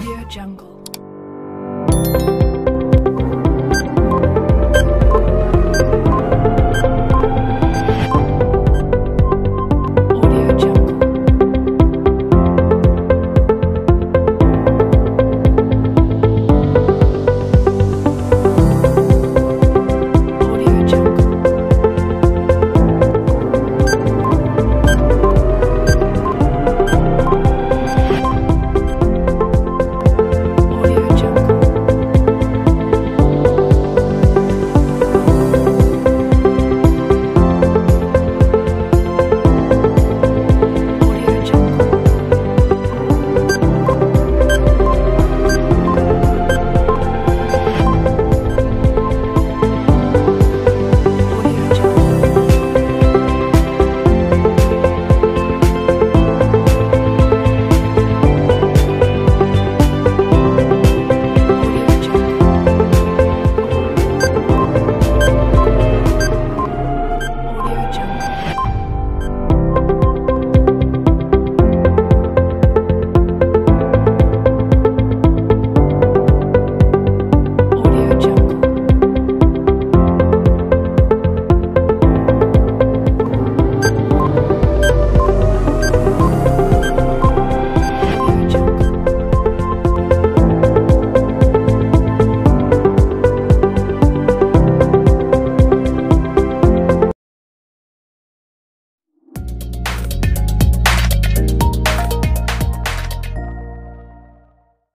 Audio Jungle.